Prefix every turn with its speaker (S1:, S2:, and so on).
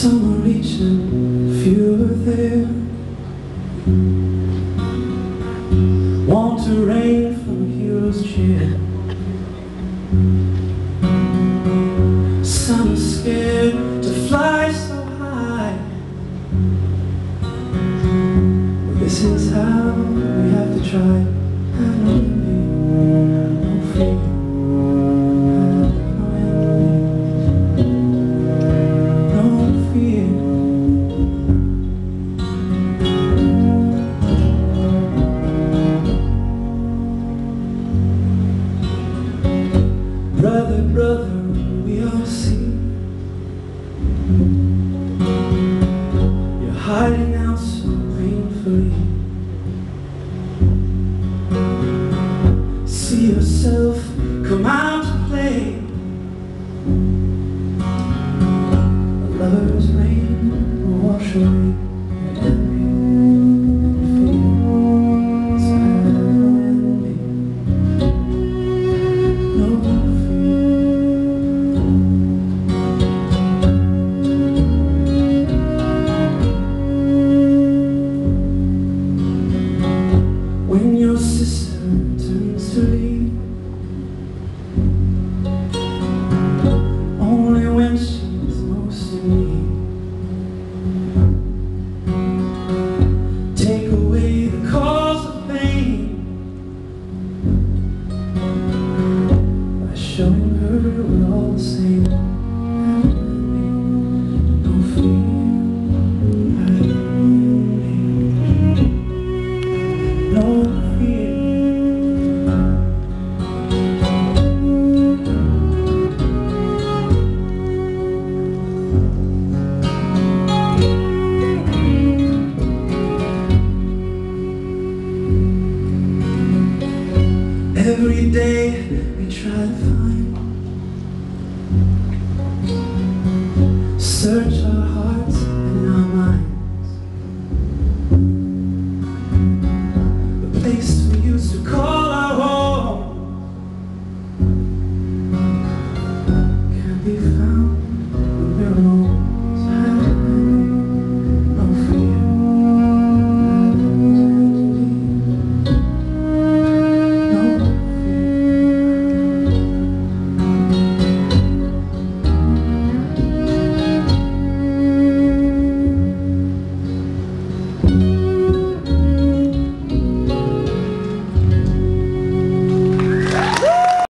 S1: Someone reaching if you there. Want to rain from a hero's chair. Some are scared to fly so high. This is how we have to try. Brother, brother, we all see. You're hiding out so painfully. See yourself come out to play. A lover's rain will wash away your sister turns to leave every day we try to find